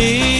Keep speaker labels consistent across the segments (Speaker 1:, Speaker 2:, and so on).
Speaker 1: see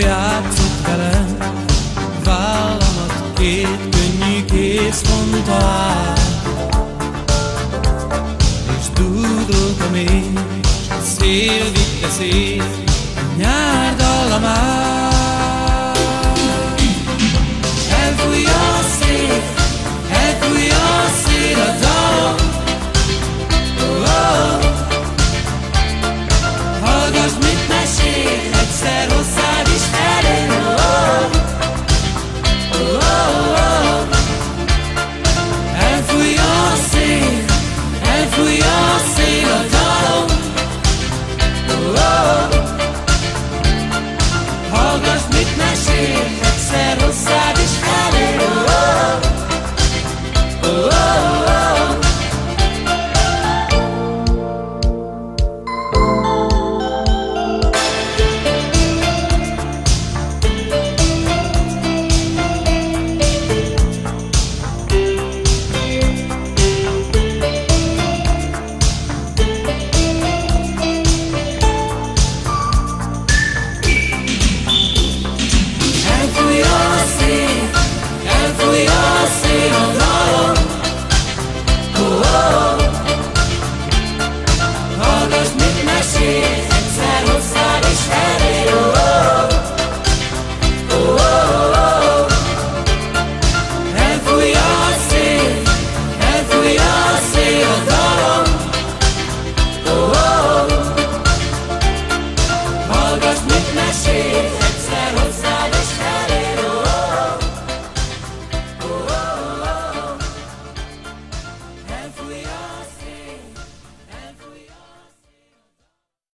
Speaker 1: játszott velem Vállamat két könnyű kész mondta át és dúdoltam én, s a szél vitte szét a nyár dallamát.